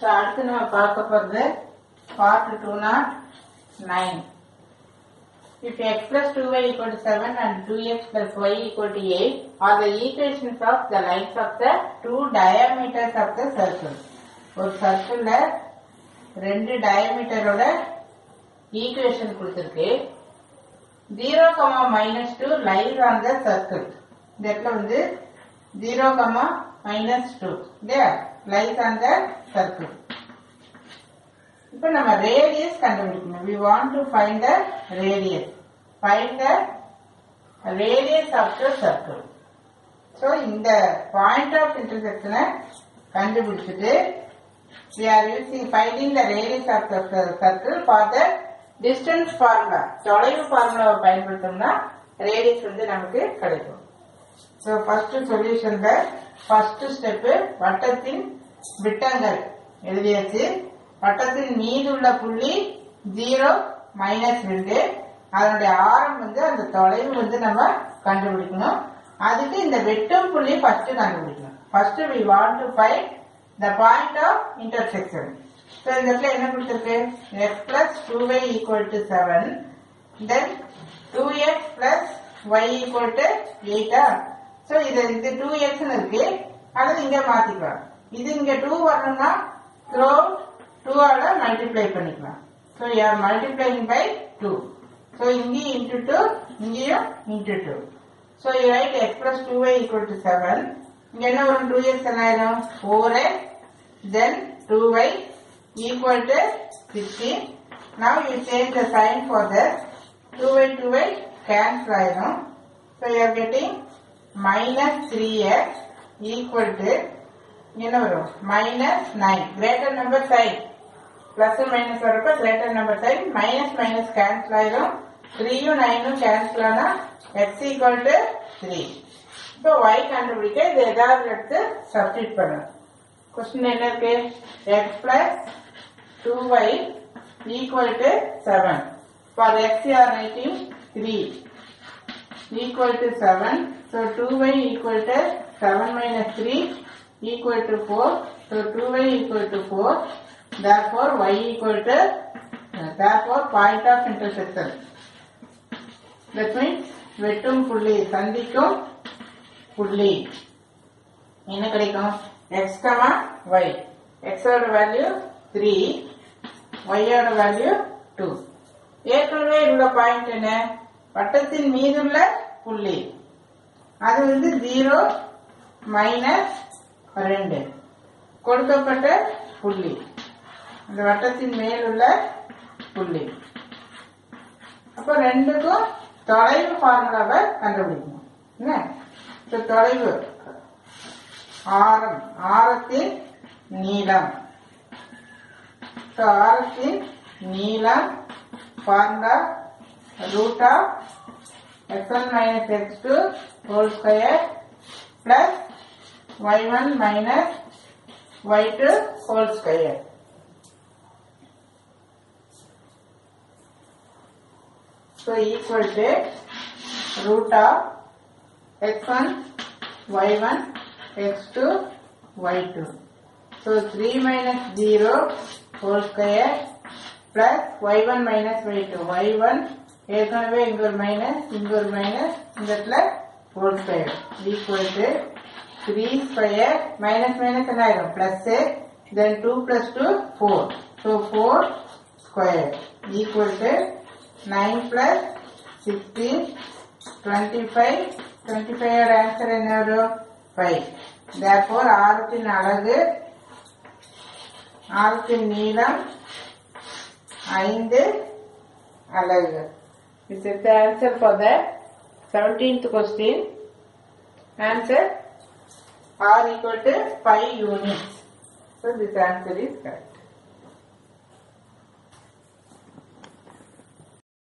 So அடுத்து நம்ம பார்க்க போகிறது part two naught nine If x plus 2y equal to 7 and 2x plus y equal to 8 are the equations of the length of the two diameters of the circle. ஒரு சர்க்கிள்ல ரெண்டு டயமீட்டரோட equation கொடுத்துருக்கு zero comma minus two lies on the circle இந்த இடத்துல வந்து zero comma minus two இல்லையா lies on the circle இப்போ நம்ம ரேடியஸ் கண்டுபிடிக்கணும் we want to find the radius find the radius of the circle so இந்த point of intersection கண்டுபிடிச்சிட்டு we are using finding the radius of the circle for the distance formula தொலைவு formula பயன்படுத்தோம்னா radius வந்து நமக்கு கிடைக்கும் so first சொல்யூஷன்ல first step வட்டத்தின் விட்டங்கள் எழுதியாச்சு. வட்டத்தின் மீது உள்ள புள்ளி ஜீரோ மைனஸ் ரெண்டு. அதனுடைய ஆரம் வந்து அந்த தொலைவு வந்து நம்ம கண்டுபிடிக்கணும். அதுக்கு இந்த வெட்டும் புள்ளி ஃபர்ஸ்ட் கண்டுபிடிக்கணும். First we want to find the point of intersection so இந்த இடத்துல என்ன கொடுத்துருக்கு? X plus two y equal to seven then two x plus y equal to எயிட்டா so இது இது டூ எக்ஸ்னு இருக்கு. அதை இங்க மாத்திக்கலாம். இது இங்க டூ வரணும்னா த்ரோ டூவால மல்டிப்ளை பண்ணிக்கலாம். So you're multiplying by two so இங்கேயும் இன்டூ டூ இங்கேயும் into two so you write x plus two y equal to seven இங்க என்ன வரும்? டூ எக்ஸ் என்ன ஆயிரும்? Four x then two y equal to sixteen now you change the sign for the two y two y cancel ஆயிரும். So you are getting minus three x equal to என்ன வரும்? Minus nine greater number sign plus minus வரப்ப greater number sign minus minus cancel ஆயிரும். த்ரீயும் நைனும் cancel ஆனா X equal to three இப்போ Y கண்டுபிடிக்க இது ஏதாவது எடுத்து சப்ஸ்டிட் பண்ணணும். கொஸ்டின் என்ன இருக்கு? X plus two y equal to seven for x are writing three equal to 7. So 2y equal to 7 minus 3 equal to 4. So 2y equal to 4. Therefore y equal to, uh, therefore point of intersection. That means வெட்டும் புள்ளி சந்திக்கும் புள்ளி என்ன கிடைக்கும் x comma y x ஓட value 3 y ஓட value 2 ஏற்கனவே உள்ள பாயிண்ட் என்ன வட்டத்தின் மீதுள்ள புள்ளி அது வந்து ஜீரோ மைனஸ் ரெண்டு. கொடுக்கப்பட்ட புள்ளி. அந்த வட்டத்தின் மேல் உள்ள புள்ளி. அப்ப ரெண்டுக்கும் தொலைவு ஃபார்முலாவை கண்டுபிடிக்கணும். என்ன? இப்போ தொலைவு. ஆரம். ஆரத்தின் நீளம். ஆரத்தின் நீளம் formula root of x1 minus x2 whole square plus y1 minus y2 whole square. So equal to root of x1, y1, x2, y2. So 3 minus 0 whole square plus y1 minus y2. y1 ஏற்கனவே இங்க ஒரு minus இங்க ஒரு minus இந்த இடத்துல four square equal to three square minus minus என்ன ஆயிரும்? Plus then two plus two four so four square equal to nine plus sixteen twenty five twenty ஃபைவோட answer என்ன வரும்? ஃபைவ் தேப்போர் ஆரத்தின் அழகு ஆரத்தின் நீளம் ஐந்து அலகு. This is the answer for the 17th question. Answer R equal to 5 units. So this answer is correct.